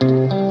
Música